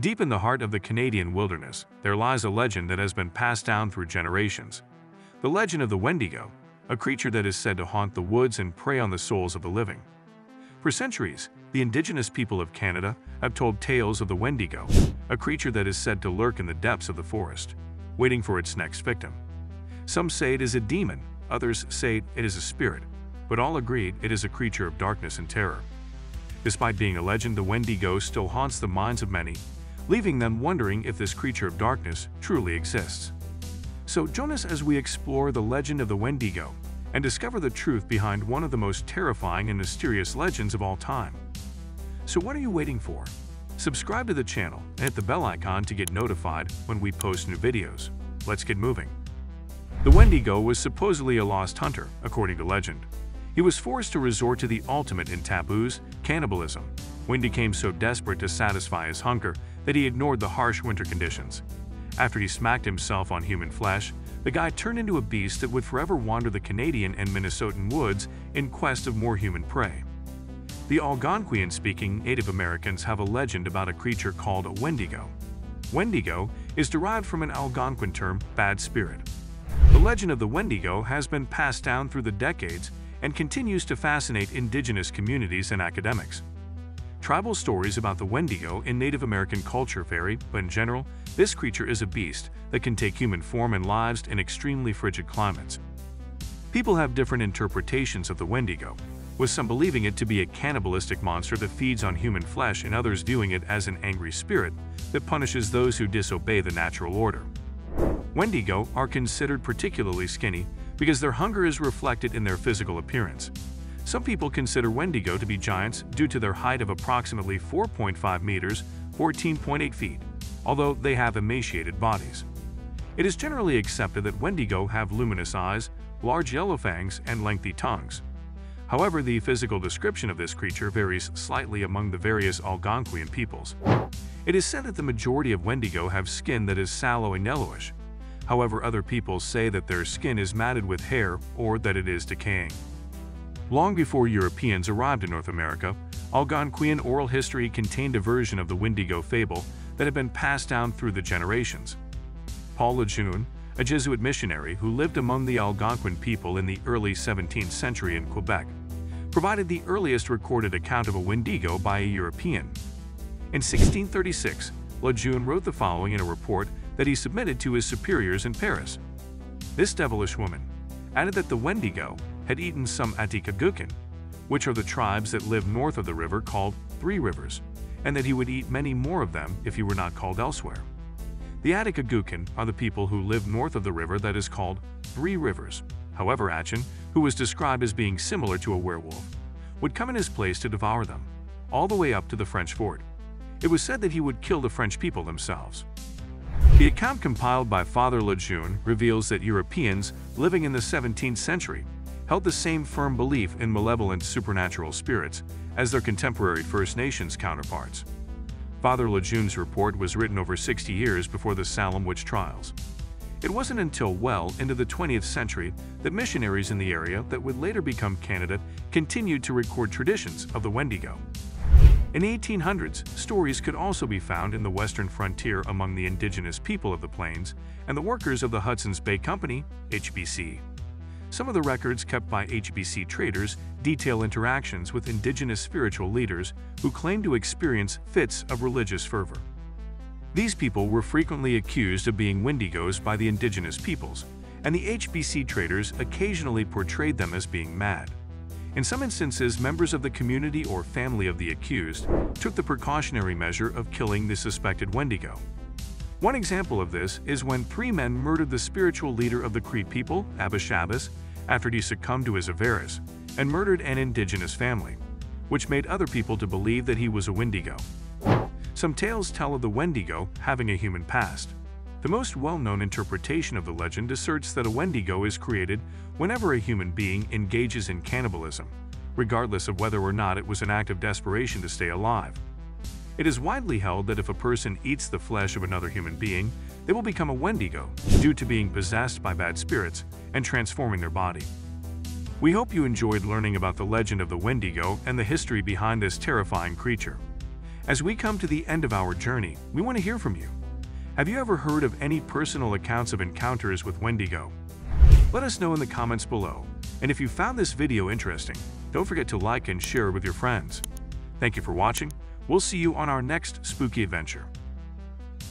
Deep in the heart of the Canadian wilderness, there lies a legend that has been passed down through generations. The legend of the Wendigo, a creature that is said to haunt the woods and prey on the souls of the living. For centuries, the indigenous people of Canada have told tales of the Wendigo, a creature that is said to lurk in the depths of the forest, waiting for its next victim. Some say it is a demon, others say it is a spirit, but all agreed it is a creature of darkness and terror. Despite being a legend, the Wendigo still haunts the minds of many, leaving them wondering if this creature of darkness truly exists. So join us as we explore the legend of the Wendigo and discover the truth behind one of the most terrifying and mysterious legends of all time. So what are you waiting for? Subscribe to the channel and hit the bell icon to get notified when we post new videos. Let's get moving. The Wendigo was supposedly a lost hunter, according to legend. He was forced to resort to the ultimate in taboos, cannibalism, he became so desperate to satisfy his hunger that he ignored the harsh winter conditions. After he smacked himself on human flesh, the guy turned into a beast that would forever wander the Canadian and Minnesotan woods in quest of more human prey. The Algonquian-speaking Native Americans have a legend about a creature called a Wendigo. Wendigo is derived from an Algonquin term, bad spirit. The legend of the Wendigo has been passed down through the decades and continues to fascinate indigenous communities and academics. Tribal stories about the Wendigo in Native American culture vary, but in general, this creature is a beast that can take human form and lives in extremely frigid climates. People have different interpretations of the Wendigo, with some believing it to be a cannibalistic monster that feeds on human flesh and others viewing it as an angry spirit that punishes those who disobey the natural order. Wendigo are considered particularly skinny because their hunger is reflected in their physical appearance. Some people consider Wendigo to be giants due to their height of approximately 4.5 meters, 14.8 feet, although they have emaciated bodies. It is generally accepted that Wendigo have luminous eyes, large yellow fangs, and lengthy tongues. However, the physical description of this creature varies slightly among the various Algonquian peoples. It is said that the majority of Wendigo have skin that is sallow and yellowish. However, other people say that their skin is matted with hair or that it is decaying. Long before Europeans arrived in North America, Algonquian oral history contained a version of the Wendigo fable that had been passed down through the generations. Paul Lejeune, a Jesuit missionary who lived among the Algonquin people in the early 17th century in Quebec, provided the earliest recorded account of a Wendigo by a European. In 1636, Lejeune wrote the following in a report that he submitted to his superiors in Paris. This devilish woman added that the Wendigo had eaten some Atikagukan, which are the tribes that live north of the river called Three Rivers, and that he would eat many more of them if he were not called elsewhere. The Atikagukan are the people who live north of the river that is called Three Rivers. However, Achin, who was described as being similar to a werewolf, would come in his place to devour them, all the way up to the French fort. It was said that he would kill the French people themselves. The account compiled by Father Lejeune reveals that Europeans living in the 17th century held the same firm belief in malevolent supernatural spirits as their contemporary First Nations counterparts. Father Lejeune's report was written over 60 years before the Salem witch trials. It wasn't until well into the 20th century that missionaries in the area that would later become Canada continued to record traditions of the Wendigo. In the 1800s, stories could also be found in the western frontier among the indigenous people of the plains and the workers of the Hudson's Bay Company, HBC. Some of the records kept by HBC traders detail interactions with indigenous spiritual leaders who claim to experience fits of religious fervor. These people were frequently accused of being Wendigos by the indigenous peoples, and the HBC traders occasionally portrayed them as being mad. In some instances, members of the community or family of the accused took the precautionary measure of killing the suspected Wendigo. One example of this is when three men murdered the spiritual leader of the Cree people, Abishabis, after he succumbed to his avarice, and murdered an indigenous family, which made other people to believe that he was a Wendigo. Some tales tell of the Wendigo having a human past. The most well-known interpretation of the legend asserts that a Wendigo is created whenever a human being engages in cannibalism, regardless of whether or not it was an act of desperation to stay alive. It is widely held that if a person eats the flesh of another human being, they will become a Wendigo due to being possessed by bad spirits and transforming their body. We hope you enjoyed learning about the legend of the Wendigo and the history behind this terrifying creature. As we come to the end of our journey, we want to hear from you. Have you ever heard of any personal accounts of encounters with Wendigo? Let us know in the comments below. And if you found this video interesting, don't forget to like and share with your friends. Thank you for watching. We'll see you on our next spooky adventure.